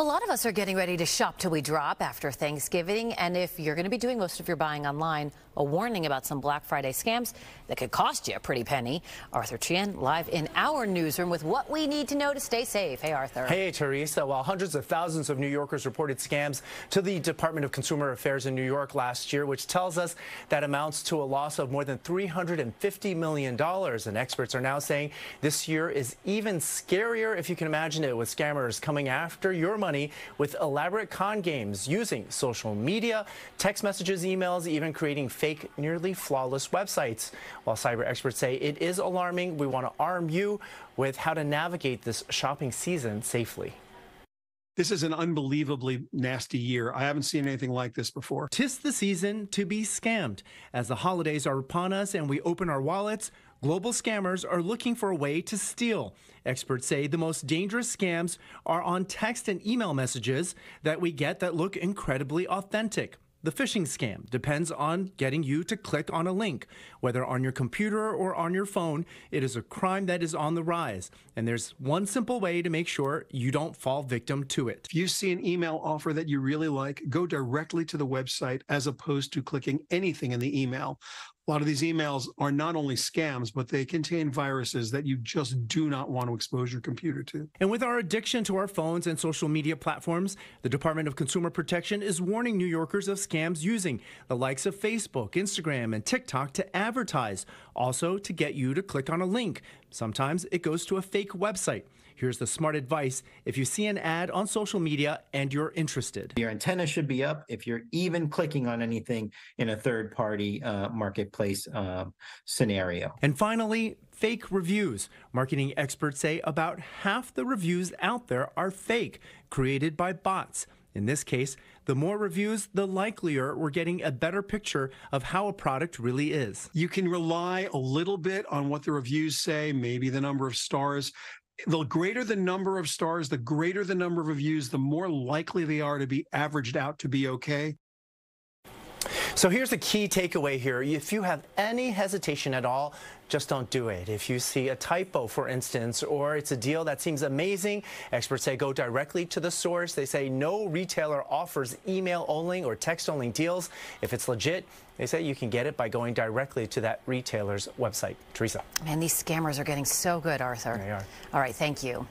A lot of us are getting ready to shop till we drop after Thanksgiving. And if you're going to be doing most of your buying online, a warning about some Black Friday scams that could cost you a pretty penny. Arthur Chi'en live in our newsroom with what we need to know to stay safe. Hey, Arthur. Hey, Teresa. While hundreds of thousands of New Yorkers reported scams to the Department of Consumer Affairs in New York last year, which tells us that amounts to a loss of more than $350 million. And experts are now saying this year is even scarier, if you can imagine it, with scammers coming after your money with elaborate con games using social media, text messages, emails, even creating fake, nearly flawless websites. While cyber experts say it is alarming, we want to arm you with how to navigate this shopping season safely. This is an unbelievably nasty year. I haven't seen anything like this before. Tis the season to be scammed. As the holidays are upon us and we open our wallets, global scammers are looking for a way to steal. Experts say the most dangerous scams are on text and email messages that we get that look incredibly authentic. The phishing scam depends on getting you to click on a link. Whether on your computer or on your phone, it is a crime that is on the rise. And there's one simple way to make sure you don't fall victim to it. If you see an email offer that you really like, go directly to the website as opposed to clicking anything in the email. A lot of these emails are not only scams, but they contain viruses that you just do not want to expose your computer to. And with our addiction to our phones and social media platforms, the Department of Consumer Protection is warning New Yorkers of scams using the likes of Facebook, Instagram, and TikTok to advertise, also to get you to click on a link. Sometimes it goes to a fake website. Here's the smart advice if you see an ad on social media and you're interested. Your antenna should be up if you're even clicking on anything in a third party uh, marketplace uh, scenario. And finally, fake reviews. Marketing experts say about half the reviews out there are fake, created by bots. In this case, the more reviews, the likelier we're getting a better picture of how a product really is. You can rely a little bit on what the reviews say, maybe the number of stars, the greater the number of stars, the greater the number of reviews, the more likely they are to be averaged out to be okay. So here's the key takeaway here. If you have any hesitation at all, just don't do it. If you see a typo, for instance, or it's a deal that seems amazing, experts say go directly to the source. They say no retailer offers email only or text only deals. If it's legit, they say you can get it by going directly to that retailer's website. Teresa. Man, these scammers are getting so good, Arthur. They are. All right, thank you.